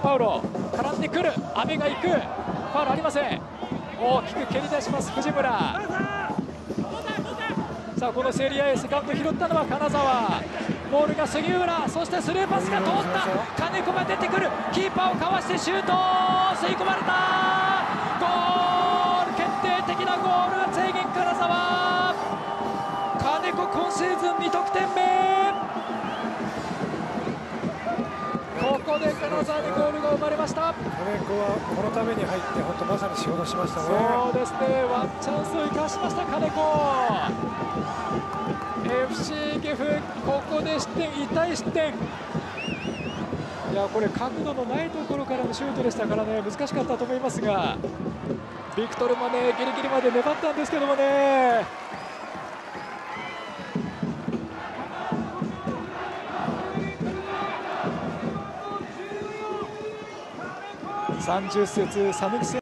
パウロ絡んでくる。阿部が行く。ファウルありません。大きく蹴り出します藤村。さあこの競り合いセカンド拾ったのは金沢。ボールが杉浦そしてスルーパスが通った。金子が出てくる。キーパーをかわしてシュート。吸い込まれた。ゴール決定的なゴール。制限金沢。金子今シーズン2得点。ここで金沢にゴールが生まれました。金子はこのために入って本当まさに仕事しましたね。そうですね。ワンチャンスを生かしました金子。FC 岐阜ここで失点痛い失点。いやこれ角度のないところからのシュートでしたからね。難しかったと思いますがビクトルもねギリギリまで粘ったんですけどもね30節寒くせ